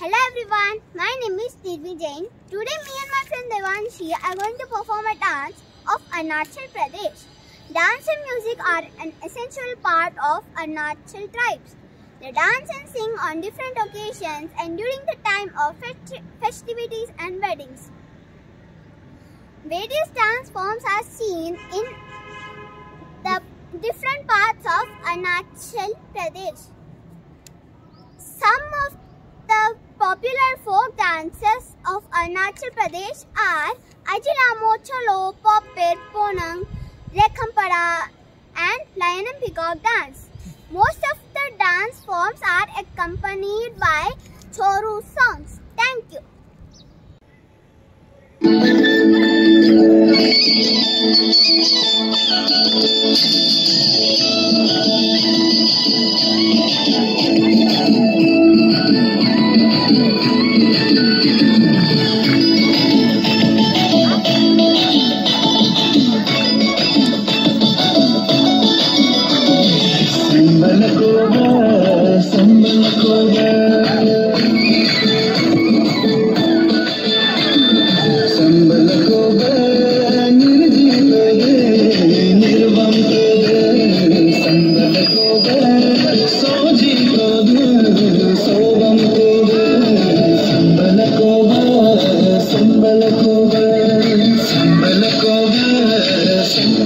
Hello everyone, my name is Tirvi Jain. Today me and my friend Devanshi are going to perform a dance of Arunachal Pradesh. Dance and music are an essential part of Arunachal tribes. They dance and sing on different occasions and during the time of festi- festivities and weddings. Various dance forms are seen in the different parts of Arunachal Pradesh. Some of the popular Dances of Arunachal Pradesh are Ajila, Chalo, Popir, Ponung, Rekhampara and Lionum Peacock dance. Most of the dance forms are accompanied by Choru songs. Thank you. Thank you.